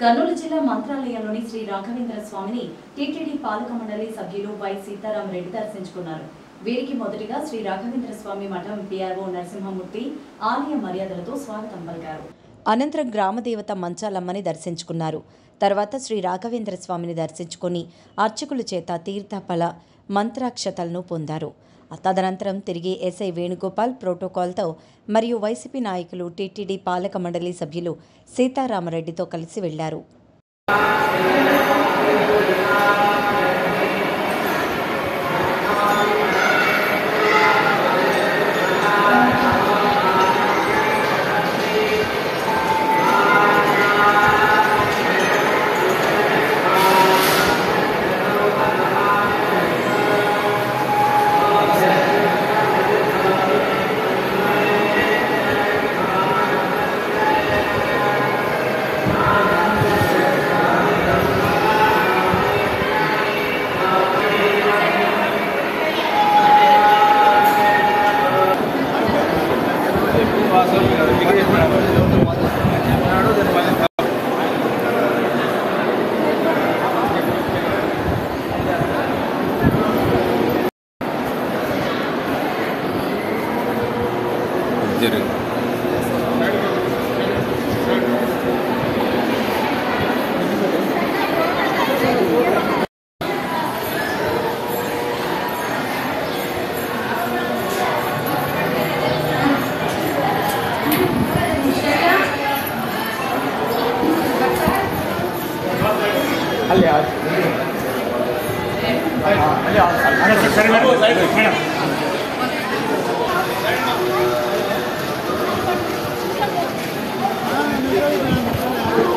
కర్నూలు జిల్లా మంత్రాలయంలోని శ్రీ రాఘవేంద్ర స్వామిని టీటీడీ పాలక మండలి సభ్యులు వై సీతారాం రెడ్డి దర్శించుకున్నారు. వీరికి మొదటిగా శ్రీ రాఘవేంద్ర స్వామి మఠం పిఆర్ఓ నరసింహమూర్తి ఆలయ మర్యాదలతో స్వాగతం పలికారు. అనంతరం గ్రామదేవత మంచాలమ్మని దర్శించుకున్నారు. తర్వాత శ్రీ రాఘవేంద్ర స్వామిని దర్శించుకొని అర్చకుల చేత తీర్థఫల మంత్రాక్షతలను పొందారు. తదనంతరం తిరిగి ఎస్ఐ వేణుగోపాల్ ప్రోటోకాల్తో మరియు వైసీపీ నాయకులు టీటీడీ పాలక మండలి సభ్యులు సీతారామరెడ్డితో కలిసి వెళ్ళారు. didn't ಅಲ್ಲಿ ಅಲ್ಲಿ ಸರಿ ಮೇಡಮ್